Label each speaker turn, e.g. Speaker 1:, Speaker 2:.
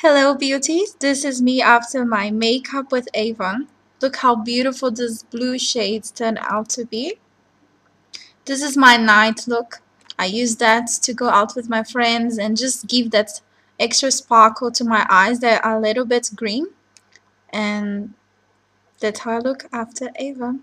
Speaker 1: Hello beauties, this is me after my makeup with Avon. Look how beautiful these blue shades turn out to be. This is my night look. I use that to go out with my friends and just give that extra sparkle to my eyes that are a little bit green. And that's how I look after Avon.